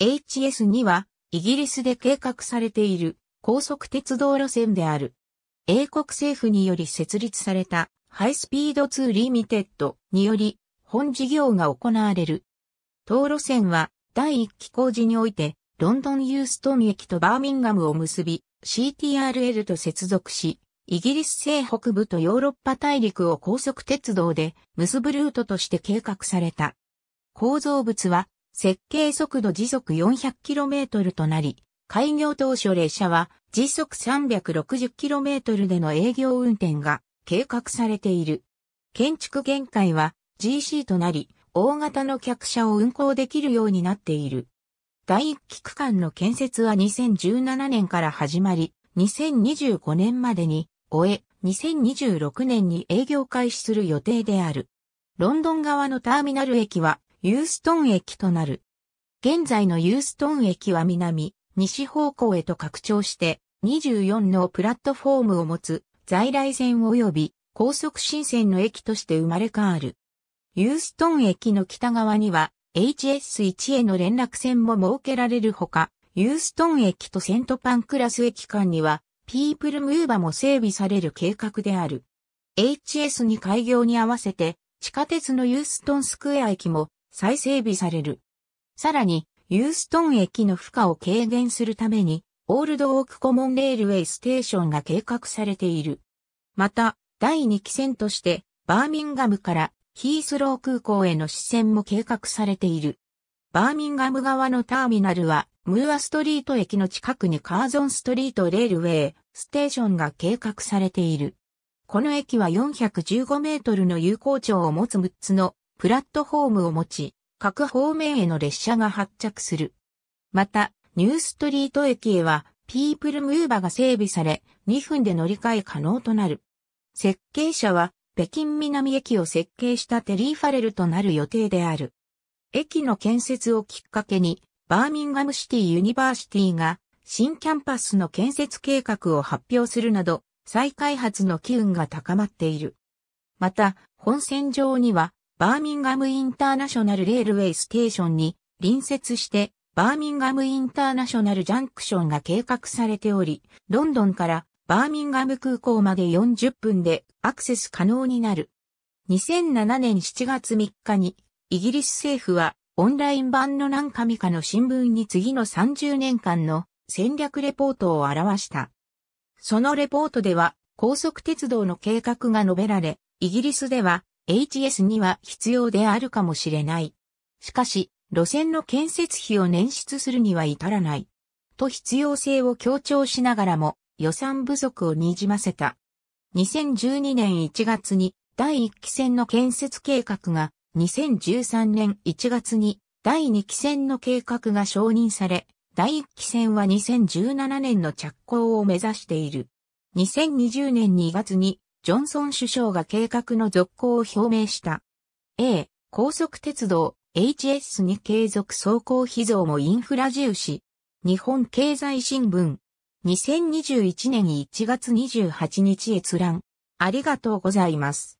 HS2 はイギリスで計画されている高速鉄道路線である。英国政府により設立されたハイスピード2リミテッドにより本事業が行われる。当路線は第一期工事においてロンドンユーストン駅とバーミンガムを結び CTRL と接続し、イギリス西北部とヨーロッパ大陸を高速鉄道で結ぶルートとして計画された。構造物は設計速度時速 400km となり、開業当初列車は時速 360km での営業運転が計画されている。建築限界は GC となり、大型の客車を運行できるようになっている。第一期区間の建設は2017年から始まり、2025年までに終え、2026年に営業開始する予定である。ロンドン側のターミナル駅はユーストン駅となる。現在のユーストン駅は南、西方向へと拡張して24のプラットフォームを持つ在来線及び高速新線の駅として生まれ変わる。ユーストン駅の北側には HS1 への連絡線も設けられるほか、ユーストン駅とセントパンクラス駅間にはピープルムーバも整備される計画である。HS に開業に合わせて地下鉄のユーストンスクエア駅も再整備される。さらに、ユーストン駅の負荷を軽減するために、オールドオークコモンレールウェイステーションが計画されている。また、第2期線として、バーミンガムからヒースロー空港への支線も計画されている。バーミンガム側のターミナルは、ムーアストリート駅の近くにカーゾンストリートレールウェイ、ステーションが計画されている。この駅は415メートルの有効長を持つ6つのプラットフォームを持ち、各方面への列車が発着する。また、ニューストリート駅へは、ピープルムーバが整備され、2分で乗り換え可能となる。設計者は、北京南駅を設計したテリー・ファレルとなる予定である。駅の建設をきっかけに、バーミンガムシティユニバーシティが新キャンパスの建設計画を発表するなど、再開発の機運が高まっている。また、本線上には、バーミンガムインターナショナルレールウェイステーションに隣接して、バーミンガムインターナショナルジャンクションが計画されており、ロンドンからバーミンガム空港まで40分でアクセス可能になる。2007年7月3日にイギリス政府はオンライン版の南上下の新聞に次の30年間の戦略レポートを表した。そのレポートでは高速鉄道の計画が述べられ、イギリスでは HS には必要であるかもしれない。しかし、路線の建設費を捻出するには至らない。と必要性を強調しながらも、予算不足をにじませた。2012年1月に第1期線の建設計画が2013年1月に第2期線の計画が承認され、第1期線は2017年の着工を目指している。2020年2月にジョンソン首相が計画の続行を表明した。A、高速鉄道 HS に継続走行費増もインフラ重視。日本経済新聞2021年1月28日閲覧。ありがとうございます。